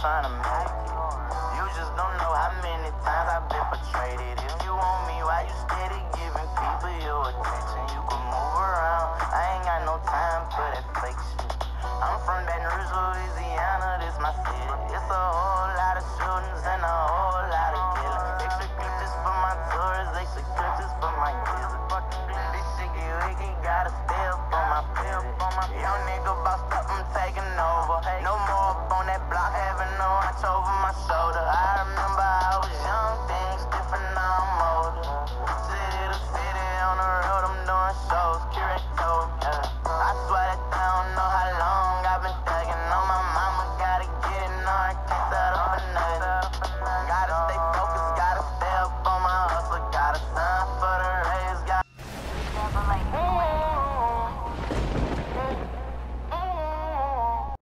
trying to make You just don't know how many times I've been betrayed. If you want me, why you steady giving people your attention? You can move around. I ain't got no time for that fake shit. I'm from Baton Rouge, Louisiana. This my city. It's a